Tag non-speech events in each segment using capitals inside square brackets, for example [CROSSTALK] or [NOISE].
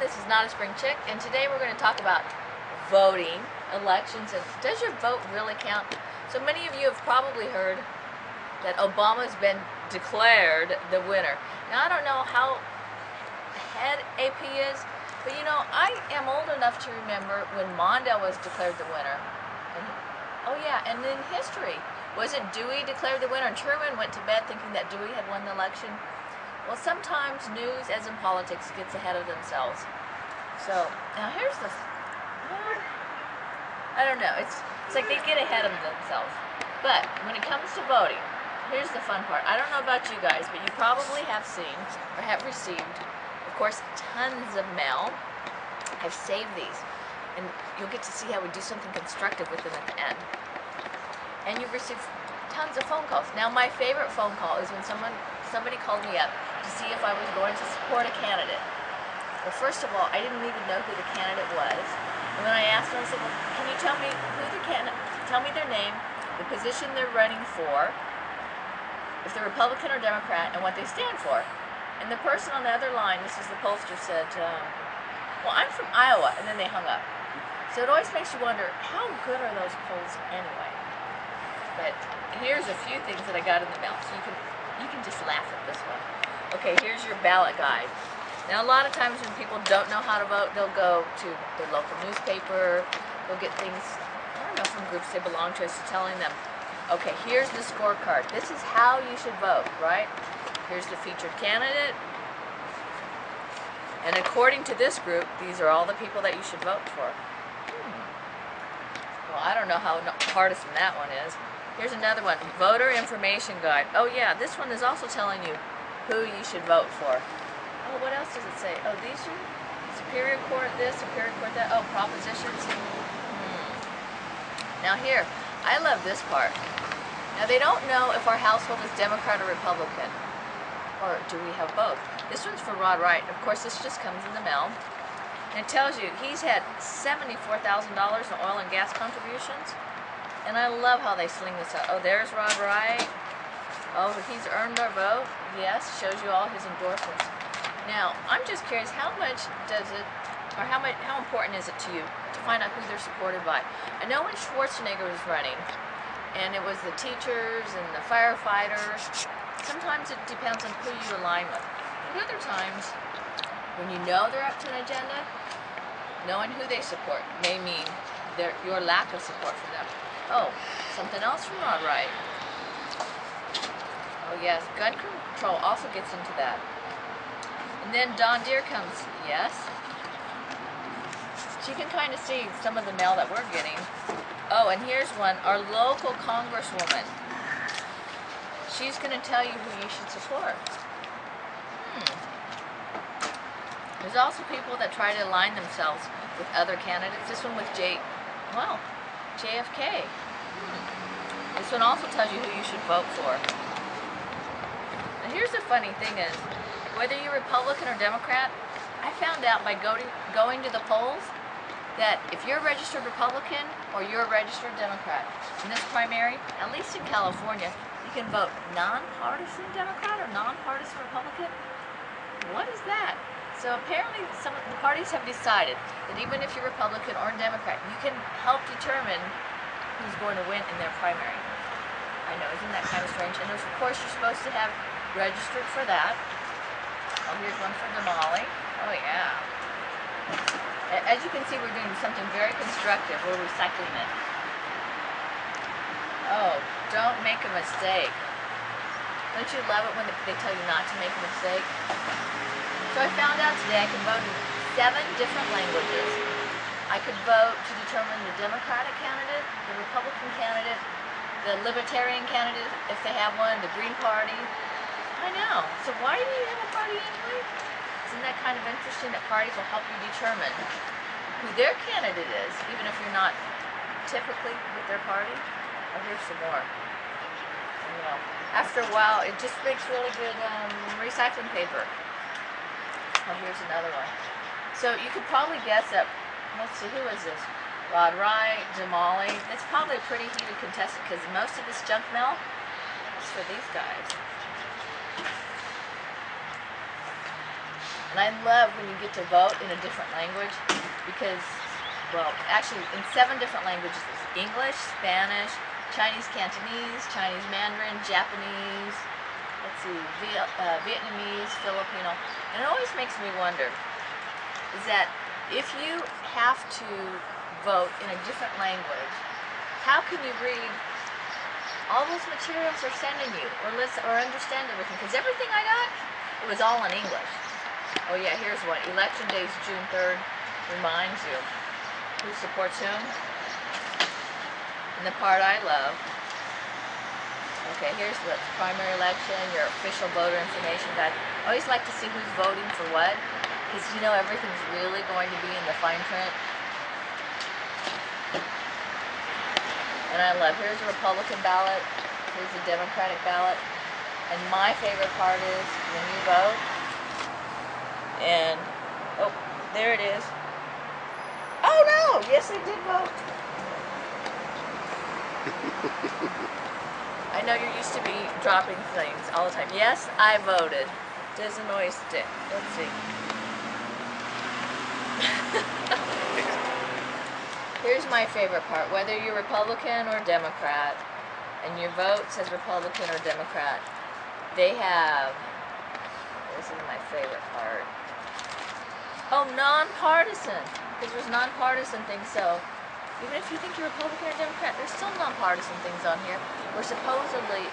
this is Not a Spring Chick, and today we're going to talk about voting, elections, and does your vote really count? So many of you have probably heard that Obama's been declared the winner. Now, I don't know how ahead AP is, but you know, I am old enough to remember when Mondale was declared the winner. And, oh yeah, and in history, was it Dewey declared the winner and Truman went to bed thinking that Dewey had won the election? Well, sometimes news, as in politics, gets ahead of themselves. So, now here's the... I don't know. It's, it's like they get ahead of themselves. But when it comes to voting, here's the fun part. I don't know about you guys, but you probably have seen or have received, of course, tons of mail. I've saved these. And you'll get to see how we do something constructive with them at the end. And you've received tons of phone calls. Now, my favorite phone call is when someone somebody called me up to see if I was going to support a candidate. Well, first of all, I didn't even know who the candidate was. And when I asked them, I said, well, can you tell me who the candidate, tell me their name, the position they're running for, if they're Republican or Democrat, and what they stand for. And the person on the other line, this is the pollster, said, um, well, I'm from Iowa, and then they hung up. So it always makes you wonder, how good are those polls anyway? But here's a few things that I got in the mail, so you can can just laugh at this one. Okay, here's your ballot guide. Now, a lot of times when people don't know how to vote, they'll go to their local newspaper, they'll get things, I don't know, from groups they belong to, so telling them, okay, here's the scorecard. This is how you should vote, right? Here's the featured candidate. And according to this group, these are all the people that you should vote for. Hmm. Well, I don't know how partisan that one is. Here's another one, voter information guide. Oh yeah, this one is also telling you who you should vote for. Oh, what else does it say? Oh, these are Superior Court this, Superior Court that. Oh, propositions. Hmm. Now here, I love this part. Now they don't know if our household is Democrat or Republican. Or do we have both? This one's for Rod Wright. Of course, this just comes in the mail. And it tells you he's had $74,000 in oil and gas contributions. And I love how they sling this out. Oh, there's Rod Wright. Oh, he's earned our vote. Yes, shows you all his endorsements. Now, I'm just curious, how much does it, or how much, how important is it to you to find out who they're supported by? I know when Schwarzenegger was running, and it was the teachers and the firefighters, sometimes it depends on who you align with. But other times, when you know they're up to an agenda, knowing who they support may mean their, your lack of support for them. Oh, something else from Rod Wright. Oh yes, gun control also gets into that. And then Don Deer comes, yes. So you can kind of see some of the mail that we're getting. Oh, and here's one, our local congresswoman. She's going to tell you who you should support. Hmm. There's also people that try to align themselves with other candidates. This one with Jay, well, JFK. This one also tells you who you should vote for. And here's the funny thing is, whether you're Republican or Democrat, I found out by going, going to the polls that if you're a registered Republican or you're a registered Democrat, in this primary, at least in California, you can vote nonpartisan Democrat or nonpartisan Republican. What is that? So apparently some of the parties have decided that even if you're Republican or Democrat, you can help determine who's going to win in their primary. I know, isn't that kind of strange? And of course you're supposed to have registered for that. Oh, here's one for Dymally. Oh yeah. As you can see, we're doing something very constructive. We're recycling it. Oh, don't make a mistake. Don't you love it when they tell you not to make a mistake? So I found out today I can vote in seven different languages. I could vote to determine the Democratic candidate, the Republican candidate, the Libertarian candidate, if they have one, the Green Party. I know. So why do you have a party anyway? Isn't that kind of interesting that parties will help you determine who their candidate is, even if you're not typically with their party? Oh, here's some more. You know, after a while, it just makes really good um, recycling paper. Oh, here's another one. So you could probably guess that, let's see, who is this? Rod Wright, Dymally. It's probably a pretty heated contestant because most of this junk mail is for these guys. And I love when you get to vote in a different language because, well, actually in seven different languages. There's English, Spanish, Chinese Cantonese, Chinese Mandarin, Japanese, let's see, Viet, uh, Vietnamese, Filipino. And it always makes me wonder, is that if you have to vote in a different language, how can you read all those materials they're sending you or listen or understand everything? Because everything I got, it was all in English. Oh yeah, here's one. Election day is June 3rd. Reminds you. Who supports whom? And the part I love. Okay, here's the primary election, your official voter information guide. I always like to see who's voting for what, because you know everything's really going to be in the fine print. And I love, here's a Republican ballot, here's a Democratic ballot. And my favorite part is when you vote, and, oh, there it is. Oh no, yes I did vote. [LAUGHS] I know you're used to me dropping things all the time. Yes, I voted. Does a noise stick. Let's see. [LAUGHS] Here's my favorite part. Whether you're Republican or Democrat, and your vote says Republican or Democrat, they have, this is my favorite part. Oh, nonpartisan. Because there's nonpartisan things, so even if you think you're Republican or Democrat, there's still nonpartisan things on here. We're supposedly,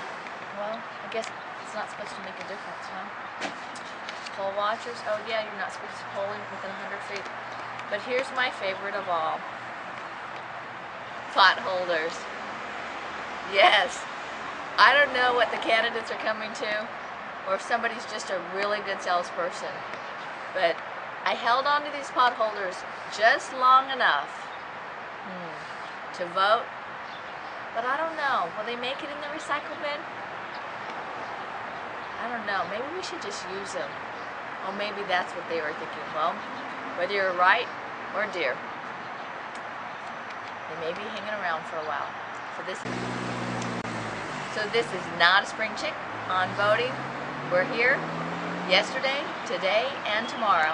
well, I guess it's not supposed to make a difference, huh? Poll watchers, oh yeah, you're not supposed to poll within 100 feet. But here's my favorite of all. Pot holders. Yes. I don't know what the candidates are coming to, or if somebody's just a really good salesperson. But I held on to these pot holders just long enough Hmm. To vote? But I don't know. Will they make it in the recycle bin? I don't know. Maybe we should just use them. Well, maybe that's what they were thinking. Well, whether you're right or dear, they may be hanging around for a while. So this, so this is not a spring chick on voting. We're here yesterday, today, and tomorrow.